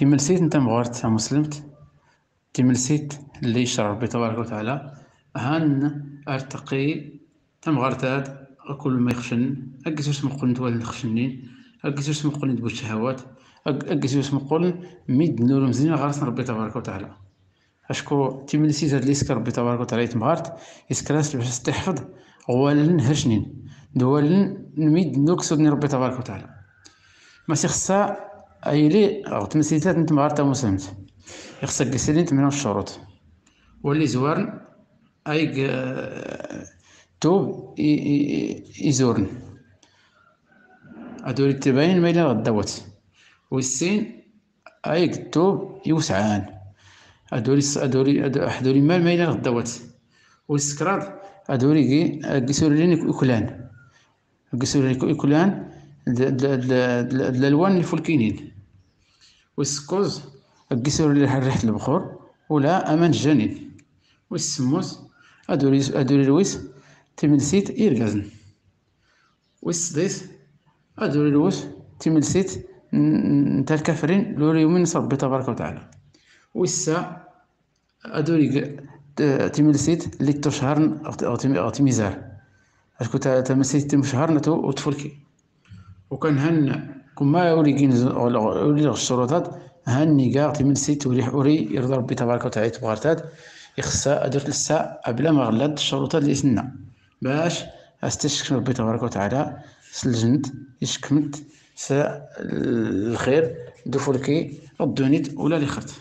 تيملسيت نتا مغارت مسلمت تيملسيت اللي يشرع ربي تبارك وتعالى. هان أرتقي تمغارتاد كل ما يخشن. اكيس مقول نتوالي الخشنين اكيس مقول ندبو الشهوات. اكيس مقول ميد نور مزيان غارسنا ربي تبارك وتعالى. أشكو تيملسيت هاد ليسك ربي تبارك وتعالى يتمغارت يسكراس باش تحفظ. غوالن هرشنين. دوالن نميد نوكسودني ربي تبارك وتعالى. ما خصها ايلي أو تمسيتات نتمغارت مسلمت. يخصك كسيرين من الشروط. واللي زوارن ايق توب يزورن. هادولي التباين ما إلا غدوت والسين ايق توب يوسعان. هادولي هادولي هادولي مال ما إلا غدوت والسكراد هادولي كي كيسولين يكلان. كيسولين يكلان الألوان الفلكينين والسكوز القسر اللي ريحة البخور ولا أمان الجنين والسموس أدوري لويس تملسيت إيرغازن والسديس أدوري لويس تملسيت نتا الكافرين لوري يومين ربي تبارك وتعالى. ويسا أدوري تملسيت اللي تميزار أشكو تملسيت تمشهر نتو وتفلكي وكان هن كما يوري يوري الشروطات هاني كاع تمنسيت وريح أوري يرضى ربي تبارك وتعالى تبغارتات يخصها أدرت لسا بلا ما غلات الشروطات اللي سنا باش أستشكر ربي تبارك وتعالى سلجنت يشكمت الخير دفولكي الدونيت ولا لخرت